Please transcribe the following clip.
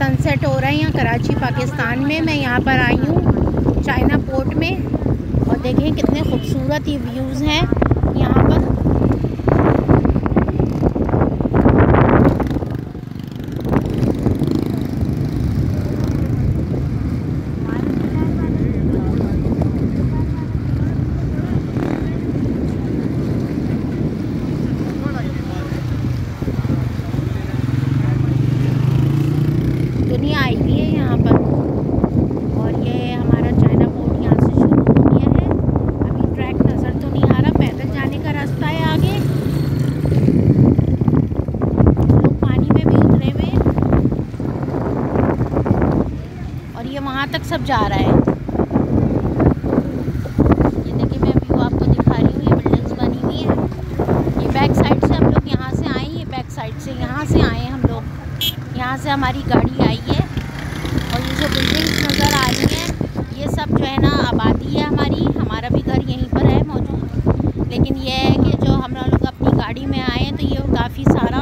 Sunset हो रहा है यहाँ कराची, पाकिस्तान में। मैं यहाँ पर आई हूँ, चाइना पोर्ट में। और देखें कितने खूबसूरत ये व्यूज़ हैं। यहाँ पर दुनिया आई हुई है यहाँ पर। और ये हमारा चाइना पोर्ट यहाँ से शुरू हो गया है। अभी ट्रैक नज़र तो नहीं आ रहा, पैदल जाने का रास्ता है आगे। लोग पानी में भी उतरे हुए और ये वहाँ तक सब जा रहा है। साइड से हम लोग यहाँ से आए हम लोग। यहाँ से हमारी गाड़ी आई है। जो बिल्डिंग्स नज़र आ रही हैं, ये सब जो है ना आबादी है हमारी। हमारा भी घर यहीं पर है मौजूद। लेकिन ये है कि जो हम लोग अपनी गाड़ी में आए हैं तो ये काफ़ी सारा यहाँ